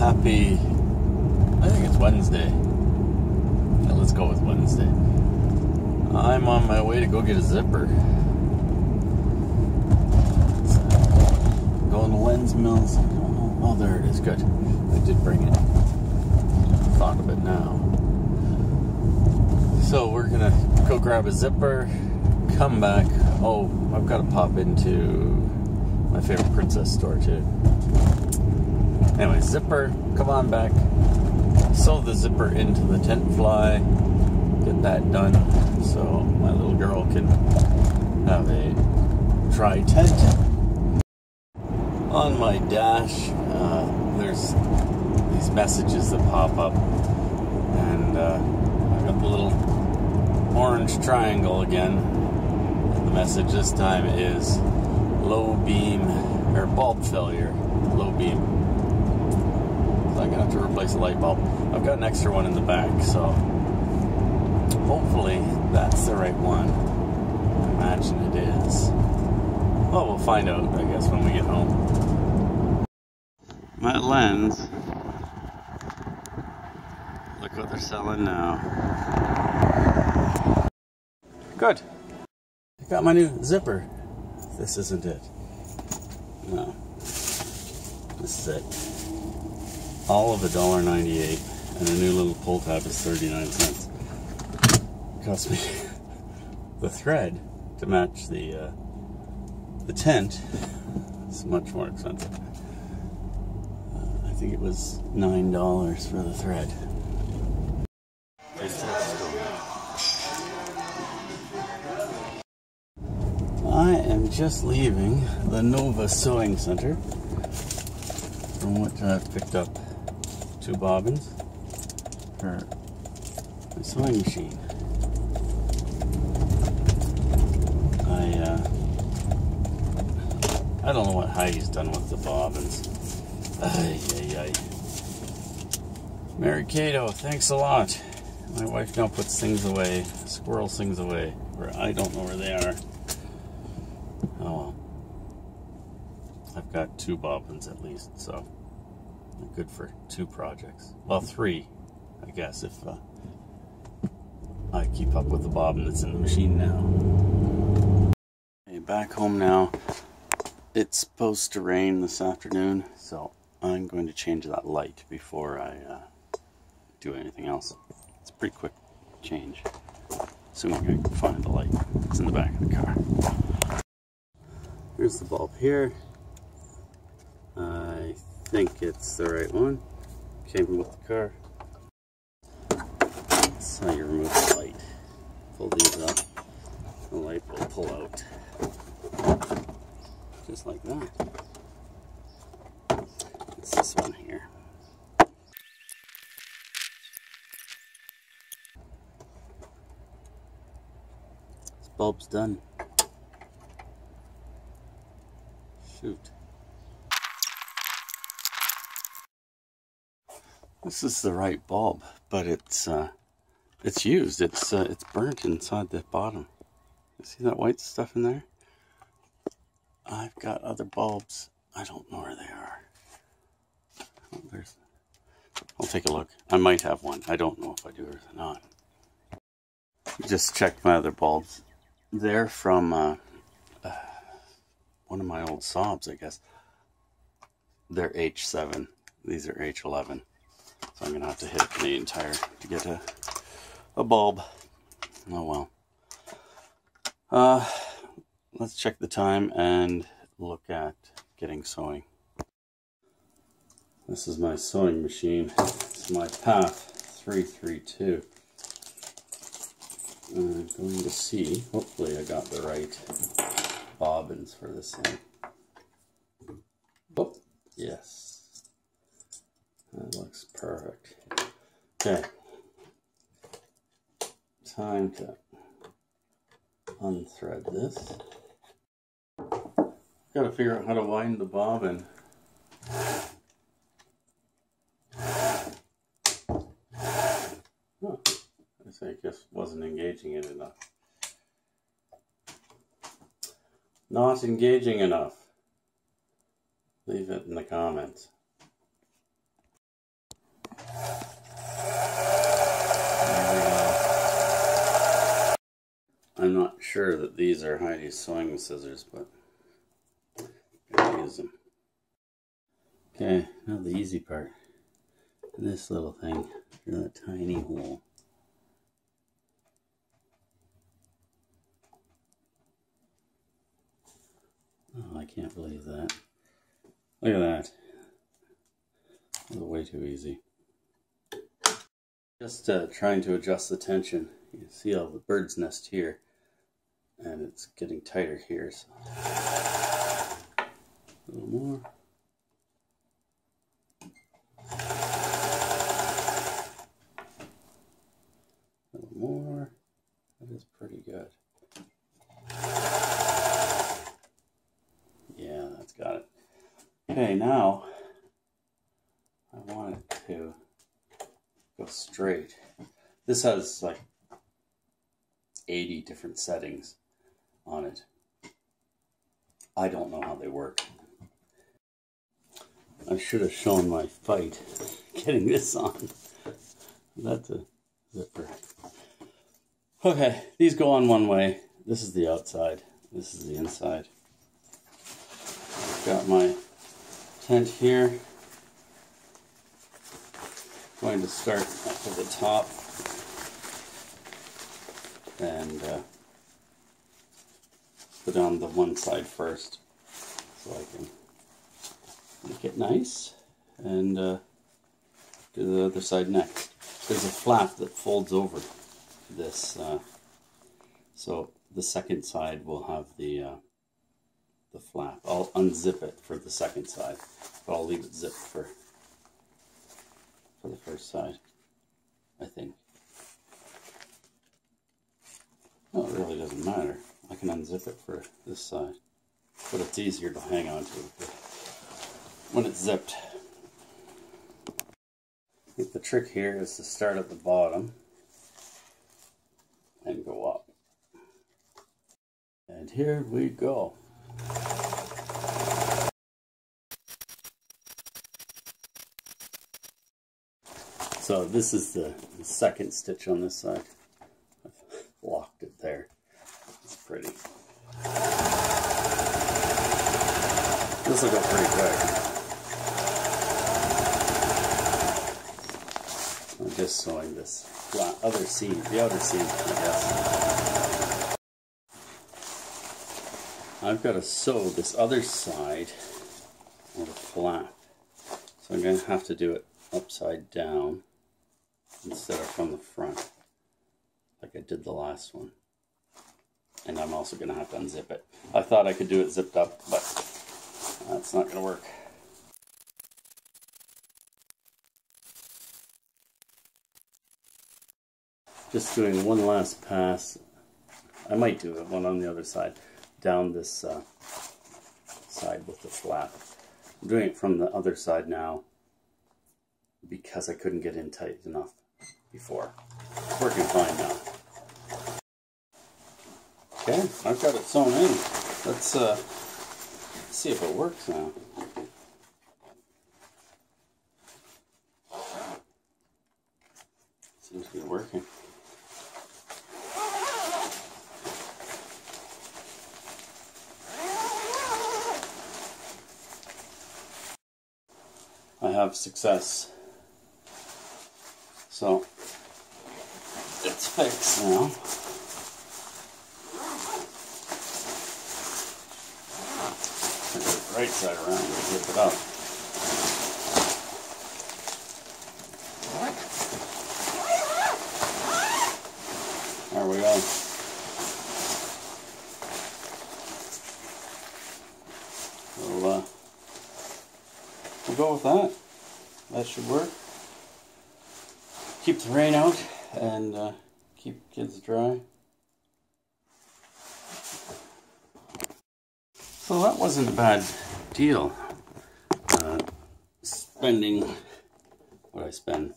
happy. I think it's Wednesday. Yeah, let's go with Wednesday. I'm on my way to go get a zipper. Going to Lens Mills. Oh, there it is. Good. I did bring it. Thought of it now. So we're gonna go grab a zipper, come back. Oh, I've got to pop into my favorite princess store too. Anyway, zipper, come on back. Sew the zipper into the tent fly. Get that done so my little girl can have a dry tent. On my dash, uh, there's these messages that pop up, and uh, I got the little orange triangle again. The message this time is low beam or bulb failure. Low beam. I'm gonna have to replace a light bulb. I've got an extra one in the back, so hopefully that's the right one. I imagine it is. Well, we'll find out, I guess, when we get home. My lens. Look what they're selling now. Good. I got my new zipper. This isn't it. No. This is it. All of $1.98 and a new little pull tab is 39 cents. Cost me the thread to match the uh, the tent. It's much more expensive. Uh, I think it was nine dollars for the thread. I am just leaving the Nova Sewing Center, from which I've picked up two bobbins for my sewing machine. I uh, I don't know what Heidi's done with the bobbins. Ay, ay, ay. Marie Kondo, thanks a lot. My wife now puts things away, squirrels things away, where I don't know where they are. Oh well. I've got two bobbins at least, so good for two projects. Well, three, I guess, if uh, I keep up with the bobbin that's in the machine now. Okay, back home now. It's supposed to rain this afternoon, so I'm going to change that light before I uh, do anything else. It's a pretty quick change. Assuming I can find the light. It's in the back of the car. Here's the bulb here. I think it's the right one. Came with the car. That's how you remove the light. Pull these up. The light will pull out. Just like that. It's this one here. This bulb's done. This is the right bulb, but it's uh, it's used. It's uh, it's burnt inside the bottom. You see that white stuff in there? I've got other bulbs. I don't know where they are. Oh, there's. I'll take a look. I might have one. I don't know if I do or not. Just checked my other bulbs. They're from uh, uh, one of my old Saabs, I guess. They're H7. These are H11. So I'm going to have to hit a Canadian tire to get a, a bulb. Oh well. Uh, let's check the time and look at getting sewing. This is my sewing machine. It's my Pfaff 332. I'm going to see, hopefully I got the right bobbins for this thing. Oh, yes. That looks perfect. Okay. Time to unthread this. Got to figure out how to wind the bobbin. Huh. I guess wasn't engaging it enough. Not engaging enough. Leave it in the comments. I'm not sure that these are Heidi's sewing scissors, but I use them. Okay, now the easy part. This little thing, through that tiny hole. Oh, I can't believe that. Look at that. That way too easy. Just uh, trying to adjust the tension. You see all the bird's nest here, and it's getting tighter here. So. A little more. A little more. That is pretty good. Yeah, that's got it. Okay, now I want it to go straight. This has like 80 different settings on it. I don't know how they work. I should have shown my fight getting this on. That's a zipper. Okay, these go on one way. This is the outside. This is the inside. I've Got my tent here. I'm Going to start up at the top and uh, put on the one side first so I can make it nice and uh, do the other side next. There's a flap that folds over this uh, so the second side will have the uh, the flap. I'll unzip it for the second side, but I'll leave it zipped for for the first side, I think. Well, it really doesn't matter. I can unzip it for this side, but it's easier to hang on to when it's zipped. I think the trick here is to start at the bottom and go up. And here we go. So this is the, second stitch on this side. I've locked it there. Pretty. This will go pretty quick. I'm just sewing this other seam, the outer seam, I guess. I've got to sew this other side of the flap. So I'm going to have to do it upside down instead of from the front like I did the last one. And I'm also going to have to unzip it. I thought I could do it zipped up, but that's not going to work. Just doing one last pass. I might do it one on the other side, down this uh, side with the flap. I'm doing it from the other side now because I couldn't get in tight enough before. Working fine now. Okay, I've got it sewn in. Let's uh, see if it works now. Seems to be working. I have success. So it's fixed now. Turn it right side around and zip it up. There we go. We'll, uh, we'll go with that. That should work keep the rain out and uh, keep kids dry. So that wasn't a bad deal. Uh, spending, what I spend,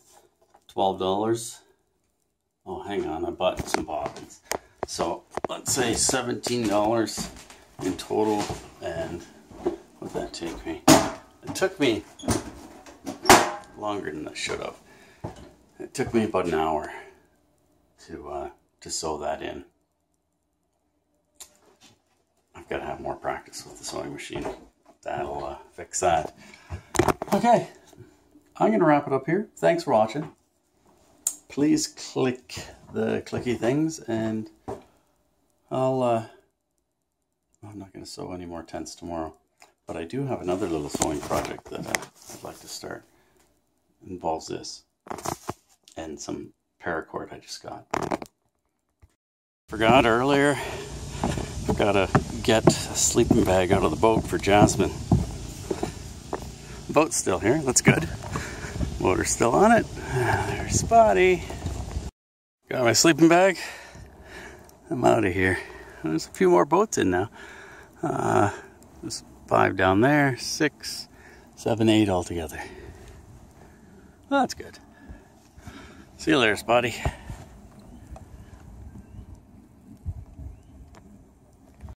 $12. Oh, hang on, I bought some bobbins. So let's say $17 in total and what that take me? It took me longer than I should have. It took me about an hour to uh, to sew that in. I've got to have more practice with the sewing machine. That'll uh, fix that. Okay, I'm going to wrap it up here. Thanks for watching. Please click the clicky things and I'll, uh, I'm not going to sew any more tents tomorrow. But I do have another little sewing project that I'd like to start. It involves this and some paracord I just got. Forgot earlier, I've got to get a sleeping bag out of the boat for Jasmine. Boat's still here, that's good. Motor's still on it. There's Spotty. Got my sleeping bag. I'm out of here. There's a few more boats in now. Uh, there's five down there, six, seven, eight altogether. Well, that's good. See you later, Spotty.